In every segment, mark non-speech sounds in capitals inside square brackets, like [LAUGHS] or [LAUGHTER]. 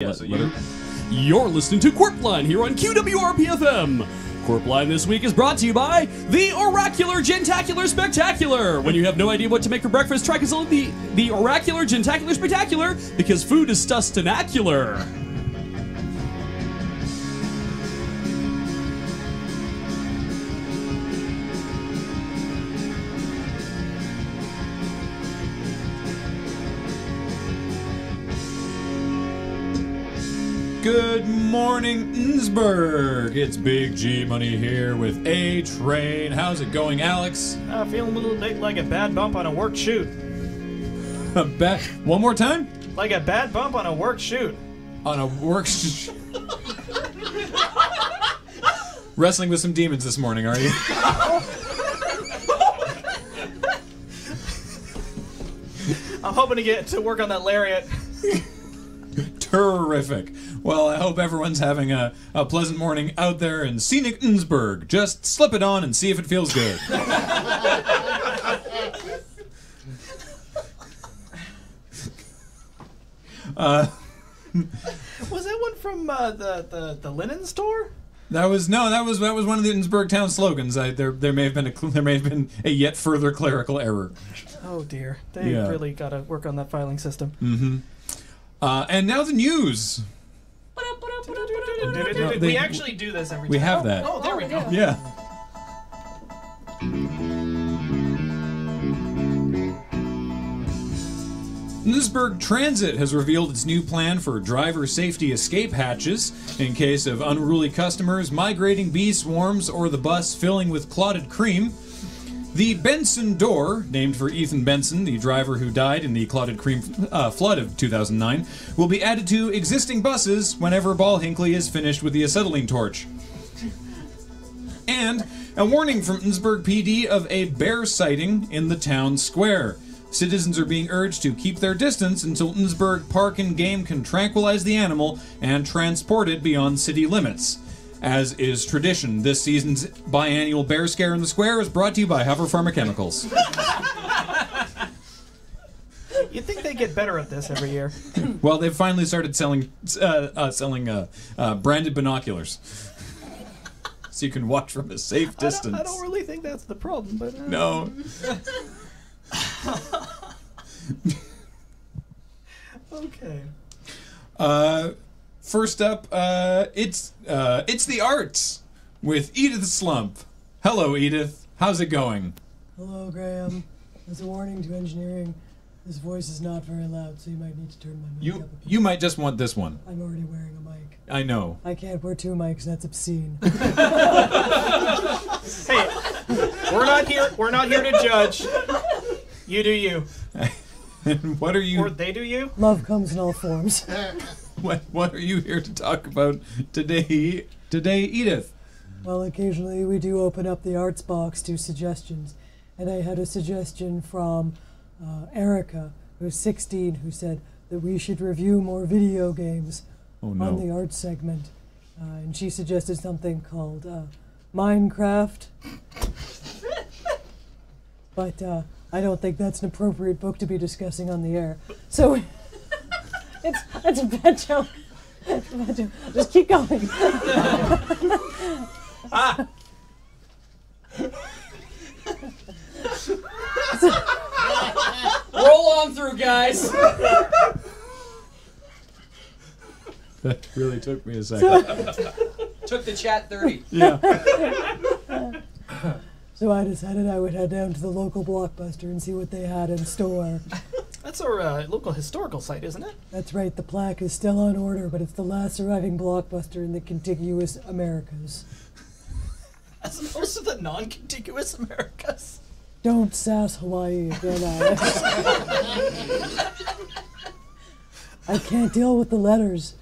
Yes, You're listening to QWERPLine here on QWRPFM. QWERPLine this week is brought to you by the Oracular Gentacular Spectacular. When you have no idea what to make for breakfast, try consulting the, the Oracular Gentacular Spectacular because food is sustainacular. Morning, Innsbruck. It's Big G Money here with A Train. How's it going, Alex? I uh, feeling a little bit like a bad bump on a work shoot. [LAUGHS] Back one more time Like a bad bump on a work shoot. on a work. Sh- Wrestling with some demons this morning, are you? [LAUGHS] I'm hoping to get to work on that lariat. [LAUGHS] Terrific. Well, I hope everyone's having a, a pleasant morning out there in scenic Innsbruck. Just slip it on and see if it feels good. [LAUGHS] [LAUGHS] Was that one from uh, the, the the linen store? That was no, that was that was one of the Innsbruck town slogans. I, there there may have been a there may have been a yet further clerical error. Oh dear, they Yeah. really got to work on that filing system. Uh, and now the news. No, we actually do this every time. We have that. Oh, there we go. Yeah. Innsbruck Transit has revealed its new plan for driver safety escape hatches in case of unruly customers, migrating bee swarms, or the bus filling with clotted cream. The Benson door, named for Ethan Benson, the driver who died in the clotted cream uh, flood of 2009, will be added to existing buses whenever Ball Hinkley is finished with the acetylene torch. And a warning from Innsbruck PD of a bear sighting in the town square. Citizens are being urged to keep their distance until Innsbruck Park and Game can tranquilize the animal and transport it beyond city limits. As is tradition, this season's biannual bear scare in the square is brought to you by Hover Pharmaceuticals. You'd think they get better at this every year. [LAUGHS] well, they've finally started selling uh, uh, selling uh, uh, branded binoculars, [LAUGHS] so you can watch from a safe I don't, distance. I don't really think that's the problem, but uh, No. [LAUGHS] Okay. Uh, first up, uh, it's uh, it's the arts with Edith Slump. Hello, Edith. How's it going? Hello, Graham. As a warning to engineering, this voice is not very loud, so you might need to turn my mic You up. a bit. you might just want this one. I'm already wearing a mic. I know. I can't wear two mics. That's obscene. [LAUGHS] [LAUGHS] Hey, we're not here. We're not here to judge. You do you, [LAUGHS] And what are you? or you they do you. Love comes in all forms. [LAUGHS] what what are you here to talk about today? Today, Edith. Well, occasionally we do open up the arts box to suggestions, and I had a suggestion from uh, Erica, who's 16, who said that we should review more video games Oh on the arts segment, uh, and she suggested something called uh, Minecraft. [LAUGHS] but uh, I don't think that's an appropriate book to be discussing on the air. So it's it's a bad joke. It's a bad joke. Just keep going. ah. Roll on through, guys. That really took me a second. Took the chat 30. yeah. So I decided I would head down to the local blockbuster and see what they had in store. That's our uh, local historical site, isn't it? That's right, the plaque is still on order, but it's the last surviving blockbuster in the contiguous Americas. [LAUGHS] As opposed to the non-contiguous Americas. Don't sass Hawaii again, Alex. [LAUGHS] I can't deal with the letters.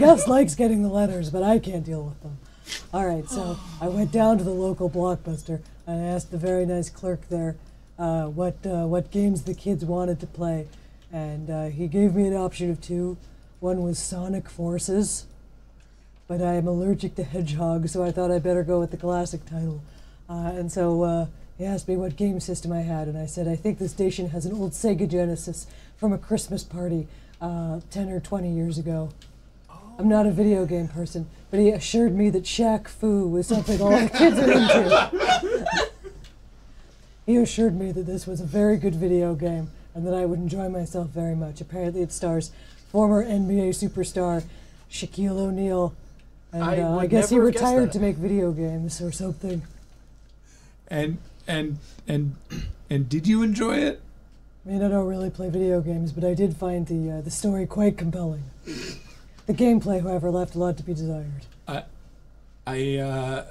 Gus likes getting the letters, but I can't deal with them. All right, so I went down to the local blockbuster and I asked the very nice clerk there uh, what uh, what games the kids wanted to play, and uh, he gave me an option of two. One was Sonic Forces, but I am allergic to hedgehogs, so I thought I better go with the classic title. Uh, and so uh, he asked me what game system I had, and I said, I think the station has an old Sega Genesis from a Christmas party uh, 10 or 20 years ago. I'm not a video game person, but he assured me that Shaq Fu was something all the kids are into. [LAUGHS] he assured me that this was a very good video game and that I would enjoy myself very much. Apparently, it stars former NBA superstar Shaquille O'Neal. And I uh, I guess he never have retired to make video games or something. And and and and did you enjoy it? I mean, I don't really play video games, but I did find the uh, the story quite compelling. The gameplay, however, left a lot to be desired. I uh,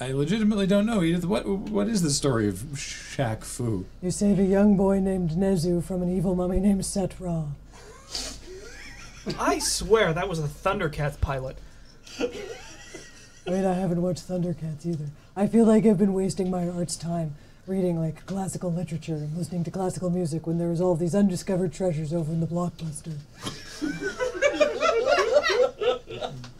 I legitimately don't know, Edith. What what is the story of Shaq Fu? You save a young boy named Nezu from an evil mummy named Set Ra. [LAUGHS] I swear that was a Thundercats pilot. Wait, I haven't watched Thundercats either. I feel like I've been wasting my art's time reading like classical literature and listening to classical music when there is all these undiscovered treasures over in the blockbuster. [LAUGHS]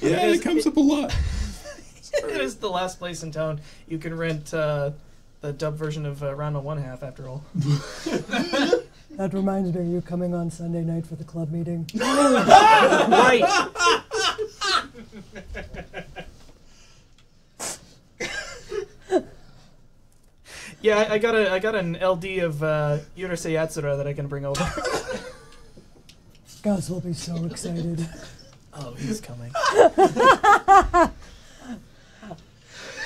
Yeah, it comes up a lot. [LAUGHS] it is the last place in town you can rent uh, the dub version of uh, Ranma One Half. After all, [LAUGHS] That reminds me of you coming on Sunday night for the club meeting. [LAUGHS] right? yeah, I, I got a I got an LD of uh, Urusei Yatsura that I can bring over. Gus will be so excited. [LAUGHS] oh, he's coming. [LAUGHS] All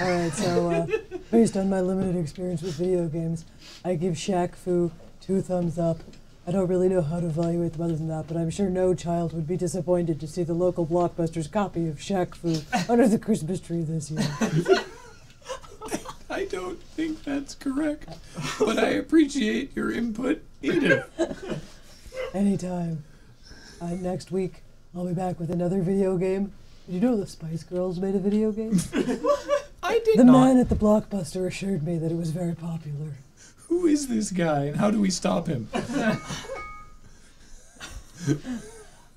right, so uh, based on my limited experience with video games, I give Shaq Fu two thumbs up. I don't really know how to evaluate them other than that, but I'm sure no child would be disappointed to see the local Blockbuster's copy of Shaq Fu [LAUGHS] under the Christmas tree this year. I don't think that's correct, but I appreciate your input, Edith. Anytime. Uh, next week, I'll be back with another video game. Did you know the Spice Girls made a video game? [LAUGHS] I did not. the not. man at the Blockbuster assured me that it was very popular. Who is this guy, and how do we stop him? [LAUGHS]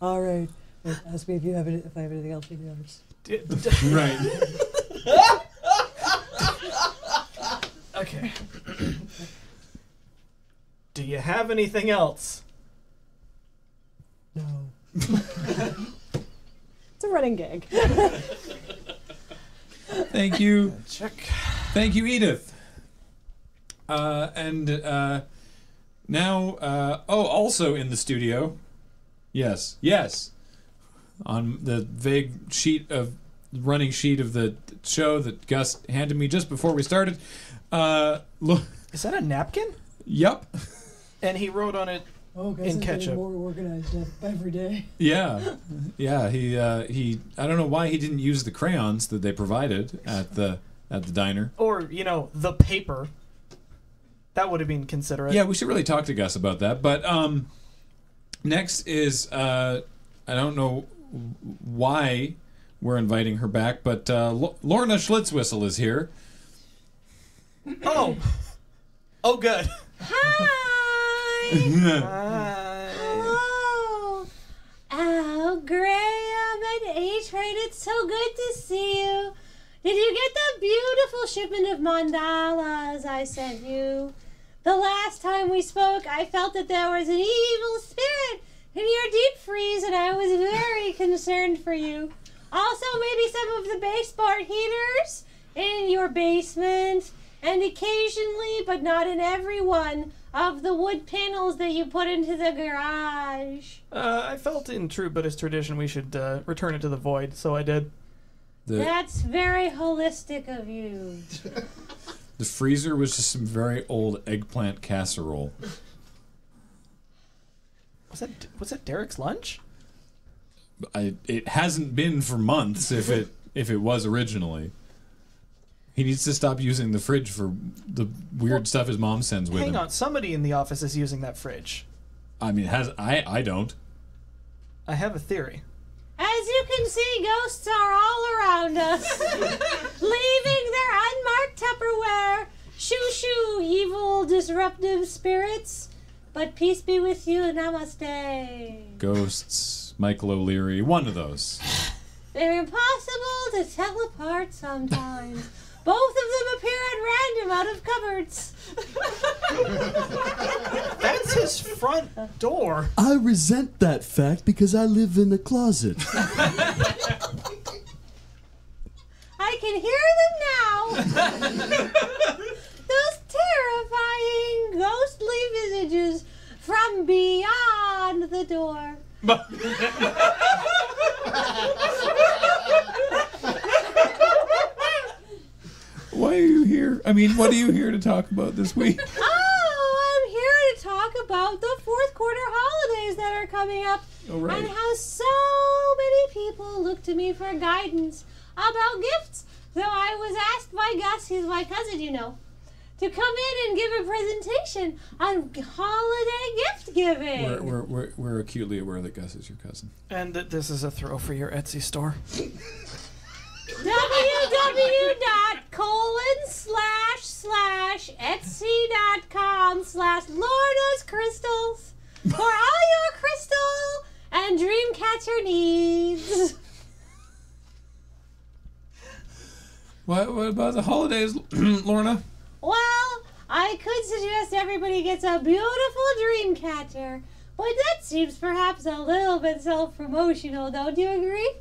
All right. Wait, ask me if you have any, if I have anything else for the others. D- d- [LAUGHS] Right. okay. Do you have anything else? No. [LAUGHS] It's a running gag. [LAUGHS] Thank you. Check. Thank you, Edith. Uh, and uh, now, uh, oh, also in the studio. Yes, yes. On the vague sheet of running sheet of the show that Gus handed me just before we started. Uh, look, Is that a napkin? yep, And he wrote on it. Oh, guys, In I'm getting ketchup. more organized every day. [LAUGHS] yeah, yeah. He uh, he. I don't know why he didn't use the crayons that they provided at the at the diner. Or, you know, the paper. That would have been considerate. Yeah, we should really talk to Gus about that. But um, next is uh, I don't know why we're inviting her back, but uh, L- Lorna Schlitzwhistle is here. Oh. Oh, good. Hi. [LAUGHS] Hello. Oh, Graham and A-Train, it's so good to see you. Did you get the beautiful shipment of mandalas I sent you? The last time we spoke, I felt that there was an evil spirit in your deep freeze, and I was very [LAUGHS] concerned for you. Also, maybe some of the baseboard heaters in your basement, and occasionally, but not in every one, of the wood panels that you put into the garage. Uh, I felt in true Buddhist tradition we should uh, return it to the void, so I did. The That's very holistic of you. [LAUGHS] the freezer was just some very old eggplant casserole. Was that was that Derek's lunch? I, it hasn't been for months. If it if it was originally. He needs to stop using the fridge for the weird stuff his mom sends with Hang him. on, somebody in the office is using that fridge. I mean, has I I don't. I have a theory. As you can see, ghosts are all around us, [LAUGHS] leaving their unmarked Tupperware. Shoo shoo, evil disruptive spirits. But peace be with you, namaste. Ghosts, Michael O'Leary, one of those. They're impossible to tell apart sometimes. [LAUGHS] Both of them appear at random out of cupboards. That's his front door. I resent that fact because I live in a closet. I can hear them now. [LAUGHS] Those terrifying ghostly visages from beyond the door. [LAUGHS] Why are you here? I mean, what are you here to talk about this [LAUGHS] week? Oh, I'm here to talk about the fourth quarter holidays that are coming up Oh, right. and how so many people look to me for guidance about gifts. So I was asked by Gus, he's my cousin, you know, to come in and give a presentation on holiday gift giving. We're, we're, we're, we're acutely aware that Gus is your cousin. And that this is a throw for your Etsy store. www dot colon slash slash etsy dot com slash Lorna's crystals for all your crystal and dreamcatcher needs. [LAUGHS] What, what about the holidays, [CLEARS THROAT] Lorna? Well, I could suggest everybody gets a beautiful dream catcher, but that seems perhaps a little bit self promotional, don't you agree?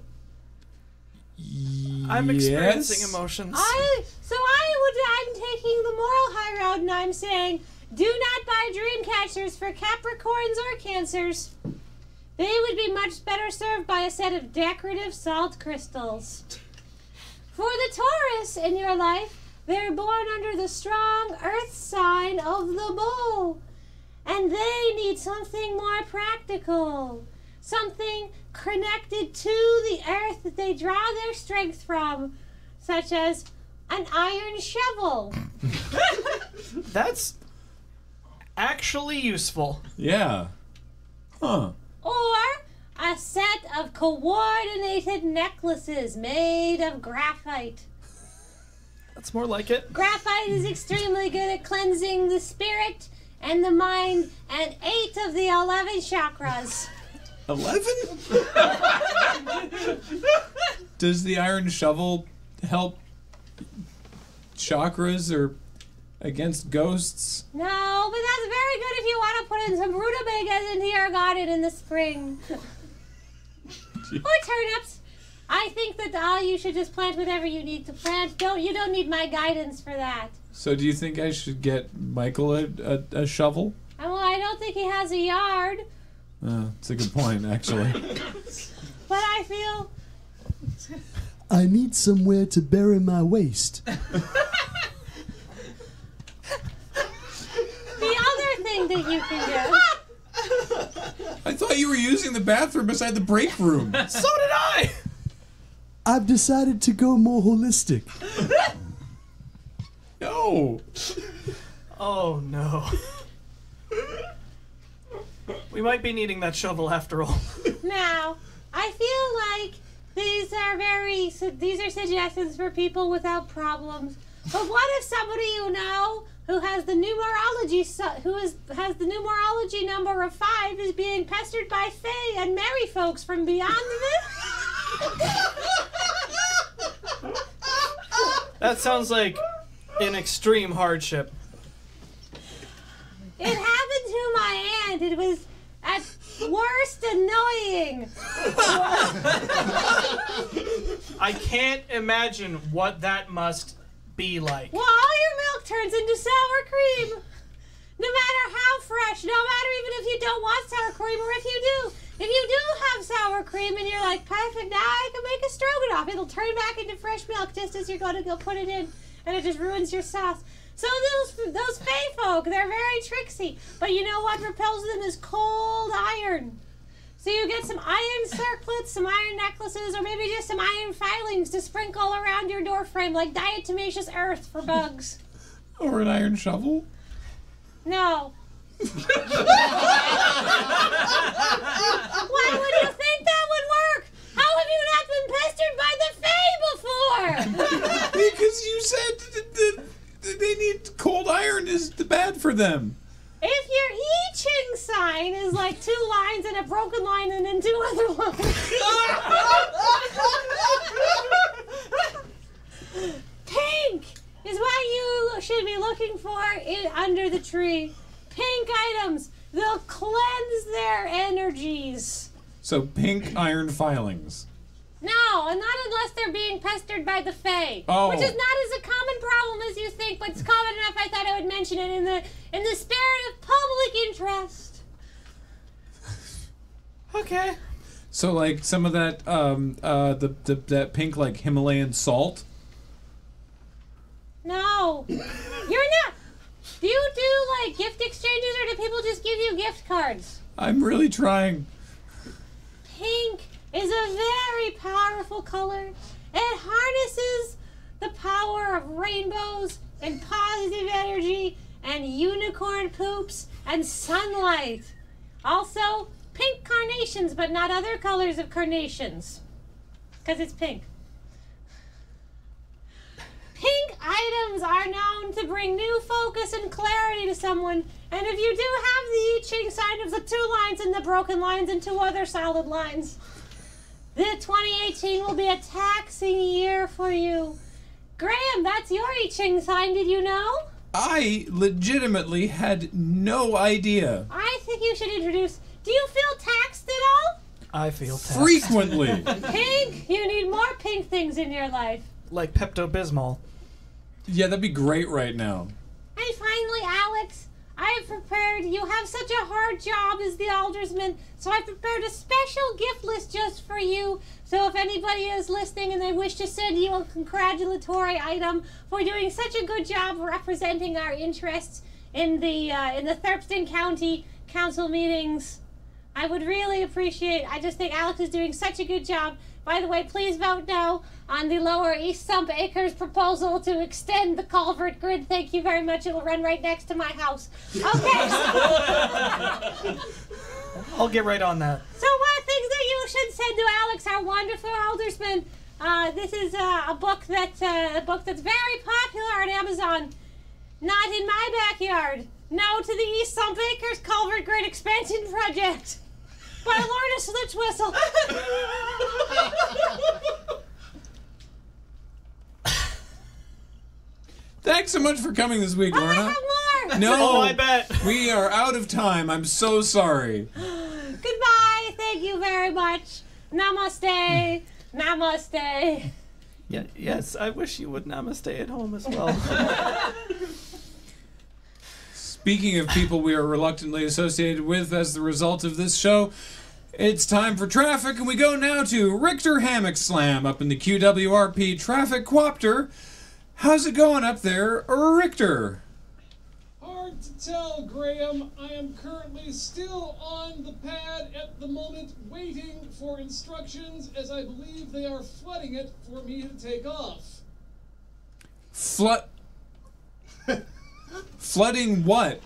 I'm experiencing Yes. emotions. I so I would I'm taking the moral high road and I'm saying do not buy dream catchers for Capricorns or Cancers. They would be much better served by a set of decorative salt crystals. For the Taurus in your life, they're born under the strong earth sign of the bull. And they need something more practical. Something connected to the earth that they draw their strength from, such as an iron shovel. [LAUGHS] That's actually useful. Yeah. Huh. Or a set of coordinated necklaces made of graphite. That's more like it. Graphite is extremely good at cleansing the spirit and the mind and eight of the 11 chakras. Eleven? Does the iron shovel help chakras or against ghosts? No, but that's very good if you want to put in some rutabagas into your garden in the spring. or turnips. I think that all you should just plant whatever you need to plant. Don't you don't need my guidance for that. So, do you think I should get Michael a, a, a shovel? Uh, well, I don't think he has a yard, Uh, that's a good point, actually. [LAUGHS] but I feel I need somewhere to bury my waste. the other thing that you can do. I thought you were using the bathroom beside the break room. [LAUGHS] So did I! I've decided to go more holistic. [LAUGHS] No. Oh no. We might be needing that shovel after all. [LAUGHS] Now, I feel like these are very su- these are suggestions for people without problems. But what if somebody you know who has the numerology who is has the numerology number of five is being pestered by fae and merry folks from beyond the That sounds like an extreme hardship. It happened to my aunt. It was at worst annoying. [LAUGHS] I can't imagine what that must be like. Well, all your milk turns into sour cream. No matter how fresh, no matter even if you don't want sour cream or if you do. If you do have sour cream and you're like, perfect, now I can make a stroganoff, it'll turn back into fresh milk just as you're going to go put it in, and it just ruins your sauce. So those those fae folk, they're very tricksy. But you know what repels them is cold iron. So you get some iron circlets, some iron necklaces, or maybe just some iron filings to sprinkle around your door frame like diatomaceous earth for bugs. [LAUGHS] Or an iron shovel? No. [LAUGHS] Why would you think that would work? How have you not been pestered by the Fae before? [LAUGHS] Because you said they need cold iron is bad for them. if your I Ching sign is like two lines and a broken line and then two other lines. [LAUGHS] Pink! is what you should be looking for in, under the tree. Pink items. They'll cleanse their energies. So pink iron filings. No, and not unless they're being pestered by the Fae. Oh. Which is not as a common problem as you think, but it's common enough I thought I would mention it in the in the spirit of public interest. [LAUGHS] Okay. So like some of that um uh the, the that pink like Himalayan salt. No. You're not Do you do like gift exchanges or do people just give you gift cards? I'm really trying. Pink is a very powerful color. It harnesses the power of rainbows and positive energy and unicorn poops and sunlight. Also, pink carnations, but not other colors of carnations. Because it's pink. Pink items are known to bring new focus and clarity to someone, and if you do have the I Ching sign of the two lines and the broken lines and two other solid lines, the 2018 will be a taxing year for you. Graham, that's your I Ching sign, did you know? I legitimately had no idea. I think you should introduce. Do you feel taxed at all? I feel taxed. Frequently. [LAUGHS] Pink! You need more pink things in your life. Like Pepto Bismol. yeah, that'd be great right now. I have prepared. You have such a hard job as the aldersman, so I've prepared a special gift list just for you. So if anybody is listening and they wish to send you a congratulatory item for doing such a good job representing our interests in the uh, in the Thurston County Council meetings, I would really appreciate. I just think Alex is doing such a good job. By the way, please vote no on the Lower East Sump Acres proposal to extend the culvert grid. Thank you very much. It'll run right next to my house. Okay. [LAUGHS] I'll get right on that. So what things that you should send to Alex, our wonderful aldersman? Uh, this is uh, a book that uh, a book that's very popular on Amazon. Not in my backyard. No to the East Sump Acres Culvert Grid Expansion Project by Lorna Schlitzwhistle. Thanks so much for coming this week, oh, I Lorna. have more. No, [LAUGHS] Oh, I bet. we are out of time. I'm so sorry. [GASPS] Goodbye. Thank you very much. Namaste. [LAUGHS] Namaste. Yeah, yes, I wish you would namaste at home as well. [LAUGHS] Speaking of people we are reluctantly associated with as the result of this show, it's time for traffic, and we go now to Richter Hammock Slam up in the QWRP Traffic Quopter. How's it going up there, Richter? Hard to tell, Graham. I am currently still on the pad at the moment, waiting for instructions as I believe they are flooding it for me to take off. Flood. [LAUGHS] Flooding what?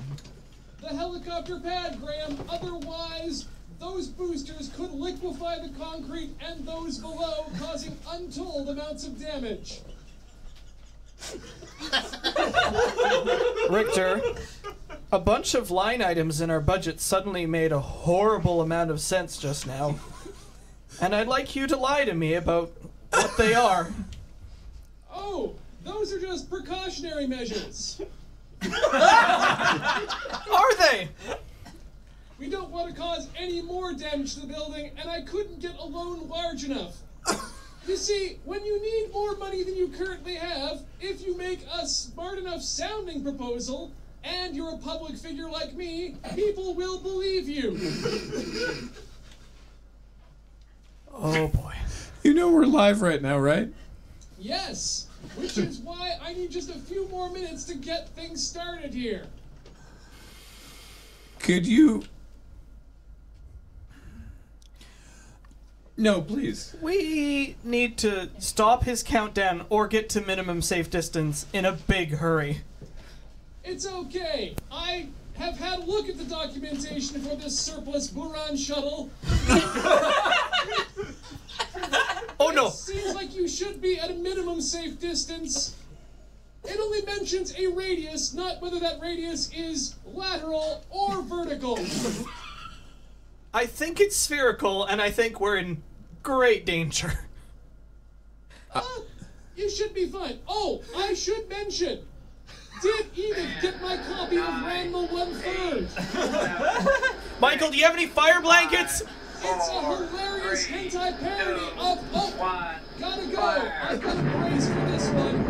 The helicopter pad, Graham. Otherwise, those boosters could liquefy the concrete and those below, causing untold amounts of damage. Richter, a bunch of line items in our budget suddenly made a horrible amount of sense just now. And I'd like you to lie to me about what they are. Oh, those are just precautionary measures. [LAUGHS] Are they? We don't want to cause any more damage to the building, and I couldn't get a loan large enough. You see, when you need more money than you currently have, if you make a smart enough sounding proposal, and you're a public figure like me, people will believe you. Oh boy. You know we're live right now, right? Yes, which is why I need just a few more minutes to get things started here. Could you. No, please. We need to stop his countdown or get to minimum safe distance in a big hurry. It's okay. I have had a look at the documentation for this surplus Buran shuttle. [LAUGHS] Oh no! It Seems like you should be at a minimum safe distance. It only mentions a radius, not whether that radius is lateral or vertical. I think it's spherical, and I think we're in great danger. Uh, you should be fine. Oh, I should mention. Did Edith get my copy of Ranma One Third? [LAUGHS] Michael, do you have any fire blankets? It's a hilarious hentai parody of. Oh, gotta go. I've got a brace for this one.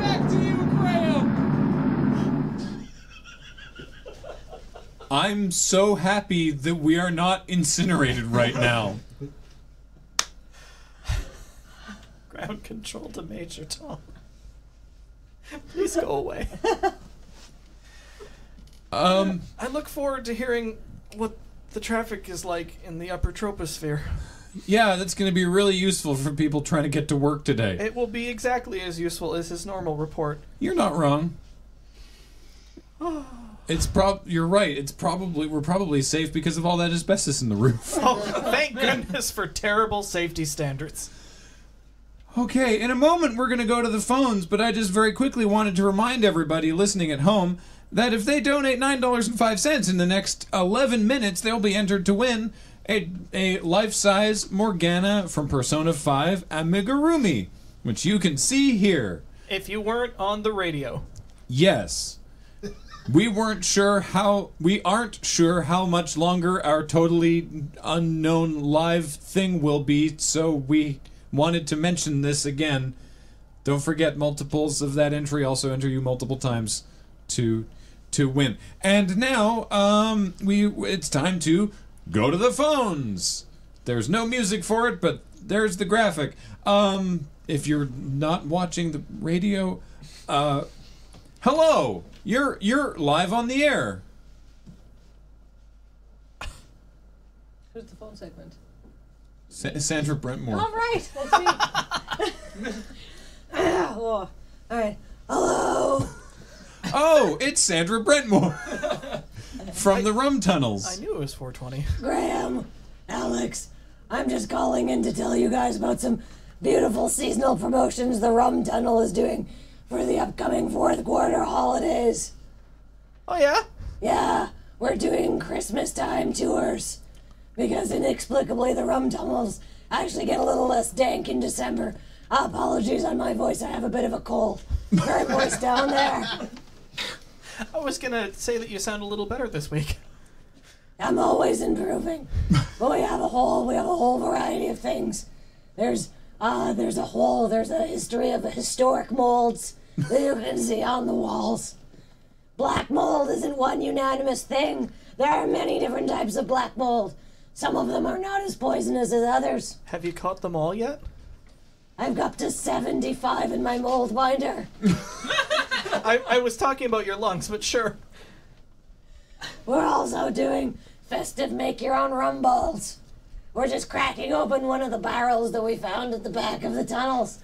Back to you, Graham. I'm so happy that we are not incinerated right now. Ground control to Major Tom. Please go away. Um, I look forward to hearing what the traffic is like in the upper troposphere. yeah, that's going to be really useful for people trying to get to work today. It will be exactly as useful as his normal report. You're not wrong. It's prob you're right. It's probably we're probably safe because of all that asbestos in the roof. [LAUGHS] Oh, thank goodness for terrible safety standards. Okay, in a moment we're going to go to the phones, but I just very quickly wanted to remind everybody listening at home that if they donate $9.05 in the next 11 minutes, they'll be entered to win a, a life-size Morgana from Persona 5 Amigurumi, which you can see here. If you weren't on the radio, Yes. We weren't sure how we aren't sure how much longer our totally unknown live thing will be, so we wanted to mention this again. Don't forget multiples of that entry also enter you multiple times to to win. And now um we it's time to go to the phones. There's no music for it, but there's the graphic. Um if you're not watching the radio, uh Hello. You're you're live on the air. Who's the phone segment? Sa- Sandra Brentmore. All right, that's me. [LAUGHS] [LAUGHS] Oh, all right. Hello. Oh, it's Sandra Brentmore [LAUGHS] from the Rum Tunnels. I knew it was 420. Graham, Alex, I'm just calling in to tell you guys about some beautiful seasonal promotions the Rum Tunnel is doing for the upcoming fourth quarter holidays. Oh, yeah? Yeah, we're doing Christmas time tours. Because inexplicably the rum tunnels actually get a little less dank in December. Apologies on my voice, I have a bit of a cold. Very voice down there. [LAUGHS] I was gonna say that you sound a little better this week. I'm always improving. But we have a whole we have a whole variety of things. There's uh there's a whole there's a history of historic molds that you can see on the walls. Black mold isn't one unanimous thing. There are many different types of black mold. Some of them are not as poisonous as others. Have you caught them all yet? I've got to 75 in my mold binder. [LAUGHS] I, I was talking about your lungs, but sure. We're also doing festive make your own rum balls. We're just cracking open one of the barrels that we found at the back of the tunnels.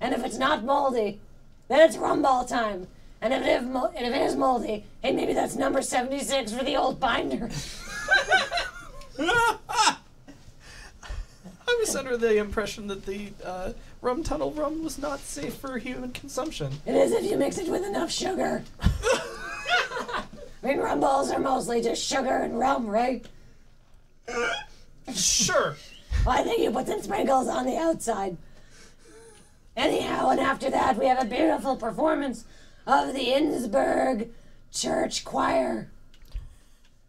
And if it's not moldy, then it's rum ball time. And if it, is and if it is moldy, hey, maybe that's number 76 for the old binder. [LAUGHS] [LAUGHS] I was under the impression that the uh, rum tunnel rum was not safe for human consumption. It is if you mix it with enough sugar. [LAUGHS] I mean, rum balls are mostly just sugar and rum, right? Sure. Well, I think you put some sprinkles on the outside. Anyhow, and after that, we have a beautiful performance of the Innsbruck Church Choir.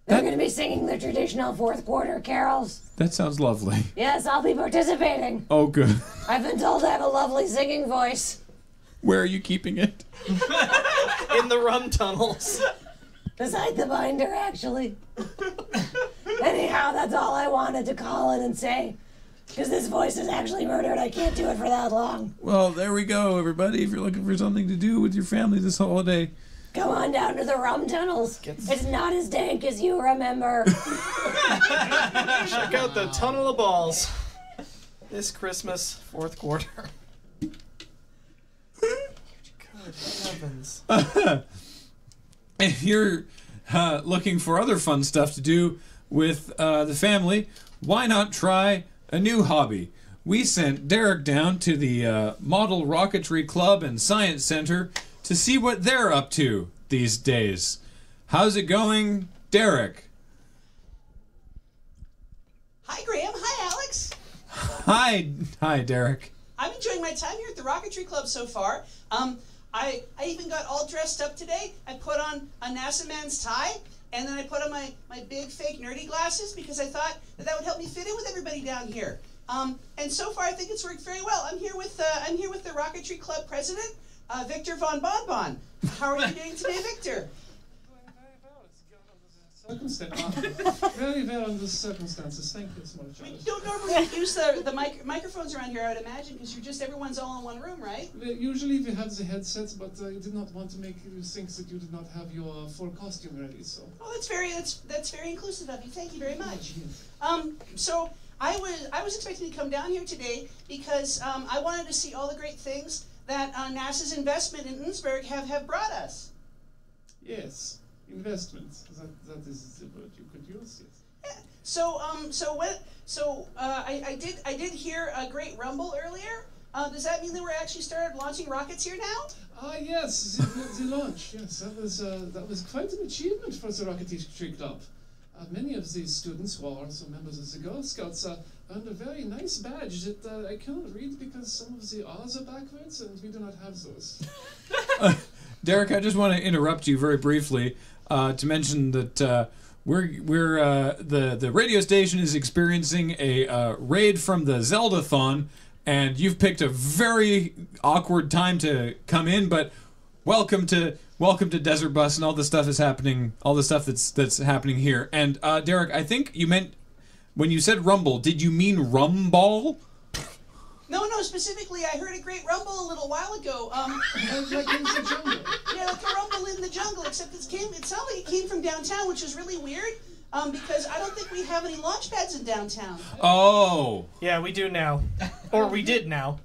They're going to be singing the traditional fourth quarter carols. That sounds lovely. Yes, I'll be participating. Oh, good. I've been told I have a lovely singing voice. Where are you keeping it? In the rum tunnels. Beside the binder, actually. Anyhow, that's all I wanted to call in and say. Because this voice is actually murdered. I can't do it for that long. Well, there we go, everybody. If you're looking for something to do with your family this holiday, Come on down to the rum tunnels. It's not as dank as you remember. [LAUGHS] Check out the tunnel of balls. This Christmas, fourth quarter. Good heavens. [LAUGHS] if you're uh, looking for other fun stuff to do with uh, the family, why not try a new hobby? We sent Derek down to the uh, Model Rocketry Club and Science Center to see what they're up to these days. How's it going, Derek? Hi, Graham. Hi, Alex. Hi, hi, Derek. I'm enjoying my time here at the Rocketry Club so far. Um, I, I even got all dressed up today. I put on a NASA man's tie, and then I put on my, my big fake nerdy glasses because I thought that that would help me fit in with everybody down here. Um, and so far, I think it's worked very well. I'm here with uh, I'm here with the Rocketry Club president, uh, Victor von Bonbon. How are you doing today, [LAUGHS] Victor? Circumstance. very well under the circumstances. Very well under the circumstances. Thank you so much. We don't normally use the, the mic- microphones around here, I would imagine, because you're just everyone's all in one room, right? Well, Usually we have the headsets, but I did not want to make you think that you did not have your full costume ready. So. Oh, that's very that's that's very inclusive of you. Thank you very much. Um, so I was I was expecting to come down here today because um, I wanted to see all the great things that uh, NASA's investment in Innsbruck have have brought us. Yes, investments. That that is the word you could use. Yes. Yeah. So um so what so uh, I, I did I did hear a great rumble earlier. Uh, does that mean that we're actually started launching rockets here now? Ah yes, the, the, launch. Yes, that was uh, that was quite an achievement for the Rocketry Club. Uh, many of these students who are also members of the Girl Scouts uh, earned a very nice badge that uh, I cannot read because some of the R's are backwards and we do not have those. [LAUGHS] Derek, I just want to interrupt you very briefly uh, to mention that uh, we're we're uh, the the radio station is experiencing a uh, raid from the Zeldathon, and you've picked a very awkward time to come in. But welcome to welcome to Desert Bus and all the stuff is happening, all the stuff that's that's happening here. And uh, Derek, I think you meant when you said rumble, did you mean rumball? No, no. Specifically, I heard a great rumble a little while ago. Um, [LAUGHS] like in the jungle. yeah, like a rumble in the jungle. Except it came. It sounded like it came from downtown, which is really weird. Um, because I don't think we have any launch pads in downtown. Oh. Yeah, we do now. Or we did now.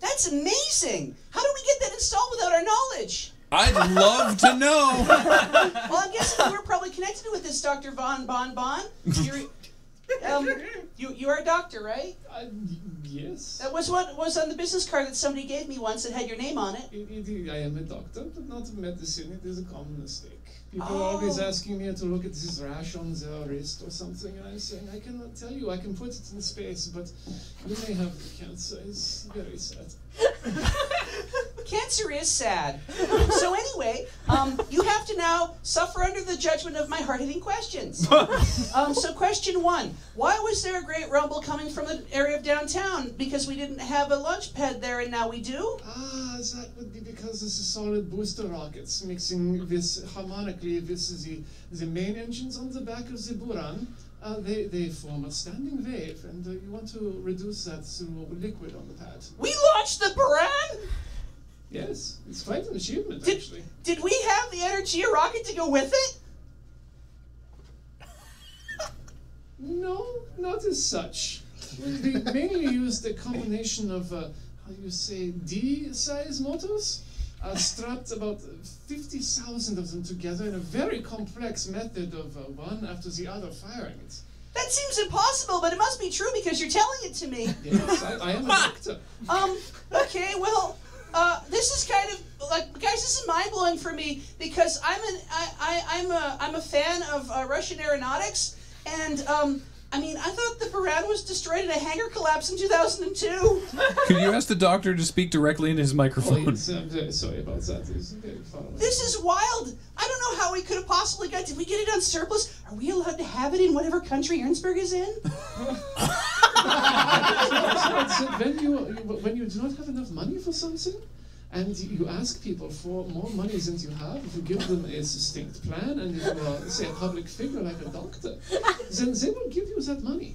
That's amazing. How did we get that installed without our knowledge? I'd love to know. [LAUGHS] Well, I'm guessing we're probably connected with this Dr. Von Bon Bon. You're, um, you, you are a doctor, right? Uh, yes. That was what was on the business card that somebody gave me once that had your name on it. It, it, I am a doctor, but not a medicine. It is a common mistake. People are always Oh. asking me to look at this rash on their wrist or something, and I'm saying, I cannot tell you. I can put it in space, but you may have cancer. It's very sad. [LAUGHS] Cancer is sad. So anyway, um, you have to now suffer under the judgment of my hard-hitting questions. [LAUGHS] Um, so question one: Why was there a great rumble coming from the area of downtown? Because we didn't have a launch pad there, and now we do. Ah, that would be because this is solid booster rockets mixing this harmonically with the, the main engines on the back of the Buran. Uh, they, they form a standing wave, and uh, you want to reduce that through liquid on the pad. We launched the Buran. Yes, it's quite an achievement, Did, actually. did we have the Energia rocket to go with it? No, not as such. We mainly used a combination of, uh, how do you say, D-size motors, uh, strapped about 50,000 of them together in a very complex method of uh, one after the other firing it. That seems impossible, but it must be true because you're telling it to me. Yes, I, I am a doctor. [LAUGHS] Um, okay, well, uh, this is kind of like, guys, this is mind blowing for me because I'm an I, I I'm a I'm a fan of uh, Russian aeronautics, and um, I mean, I thought the Buran was destroyed in a hangar collapse in 2002. [LAUGHS] Could you ask the doctor to speak directly into his microphone? yes, I'm sorry about that. It's very far. This is wild. I don't know how we could have possibly got. Did we get it on surplus? Are we allowed to have it in whatever country Ernstberg is in? [LAUGHS] When you when you do not have enough money for something, and you ask people for more money than you have, if you give them a distinct plan, and you are say a public figure like a doctor, then they will give you that money.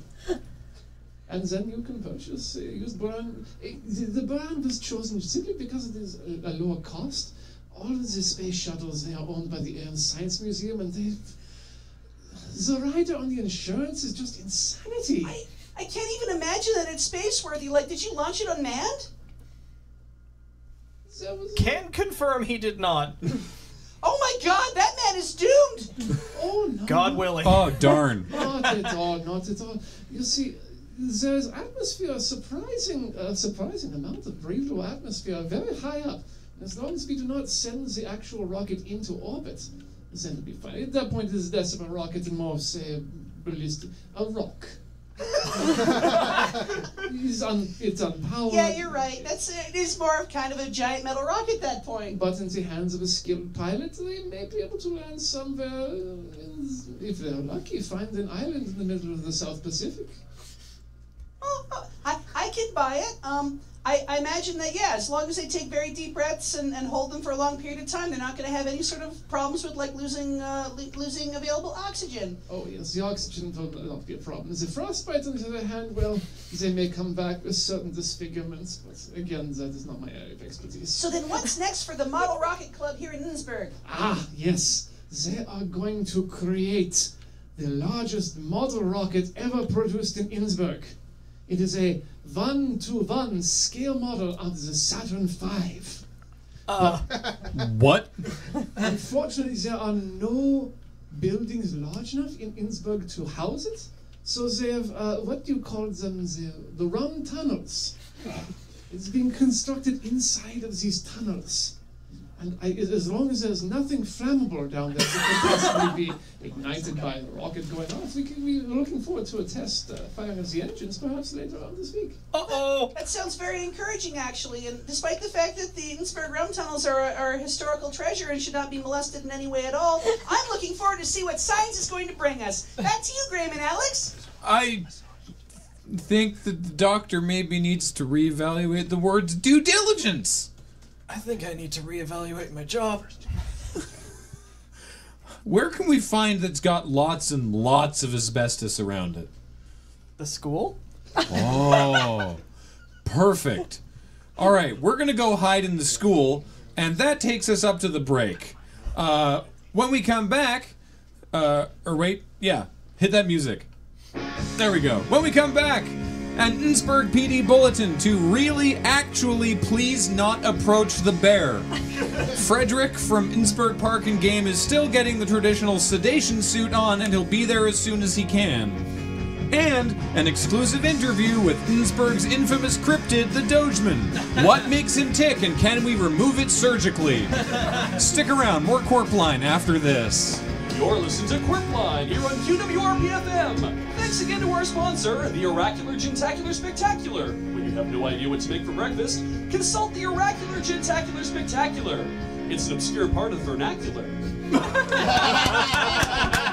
And then you can purchase uh, used Buran. Uh, the, the Buran was chosen simply because it is a, a lower cost. All of the space shuttles they are owned by the Air and Science Museum, and they. The rider on the insurance is just insanity. I I can't even imagine that it's spaceworthy. Like, did you launch it unmanned? Can confirm he did not. Oh my God, that man is doomed. Oh no! God willing. Oh darn! [LAUGHS] Not at all. Not at all. You see, there's atmosphere, a surprising, a surprising amount of breathable atmosphere, very high up. As long as we do not send the actual rocket into orbit, then it'll be fine. At that point, it's less of a rocket and more of, say, a ballistic, a rock. [LAUGHS] It's, un, it's unpowered. Yeah, you're right. That's it is more of kind of a giant metal rock at that point. But in the hands of a skilled pilot, they may be able to land somewhere, in, if they're lucky, find an island in the middle of the South Pacific. Oh, oh, I, I can buy it. Um, I, I imagine that, yeah, as long as they take very deep breaths and, and hold them for a long period of time, they're not going to have any sort of problems with like losing uh, lo- losing available oxygen. Oh yes, the oxygen will not be a problem. The frostbite, on the other hand, well, they may come back with certain disfigurements, but again, that is not my area of expertise. So then, what's next for the Model Rocket Club here in Innsbruck? Ah, yes, they are going to create the largest model rocket ever produced in Innsbruck. It is a one-to-one scale model of the Saturn V. What? Unfortunately, there are no buildings large enough in Innsbruck to house it. So they have, uh, what do you call them? The, the round tunnels. It's being constructed inside of these tunnels. And I, as long as there's nothing flammable down there that could possibly be ignited by a rocket going off, we can be looking forward to a test uh, firing of the engines perhaps later on this week. Uh oh. That sounds very encouraging, actually. And despite the fact that the Innsbruck Rum Tunnels are, are a historical treasure and should not be molested in any way at all, I'm looking forward to see what science is going to bring us. Back to you, Graham and Alex. I think that the doctor maybe needs to reevaluate the words due diligence. I think I need to reevaluate my job. [LAUGHS] Where can we find that's got lots and lots of asbestos around it? The school? Oh, perfect. All right, we're gonna go hide in the school, and that takes us up to the break. Uh, when we come back, uh, or wait, yeah, hit that music. There we go. When we come back, an Innsbruck PD bulletin to really, actually, please not approach the bear. [LAUGHS] Frederick from Innsbruck Park and Game is still getting the traditional sedation suit on, and he'll be there as soon as he can and an exclusive interview with Innsbruck's infamous cryptid, the Dogeman. [LAUGHS] What makes him tick, and can we remove it surgically? [LAUGHS] Stick around, more QWERPLine after this. You're listening to QWERPLine here on QWRP-FM. Thanks again to our sponsor, the Oracular Gentacular Spectacular. When you have no idea what to make for breakfast, consult the Oracular Gentacular Spectacular. It's an obscure part of vernacular. [LAUGHS]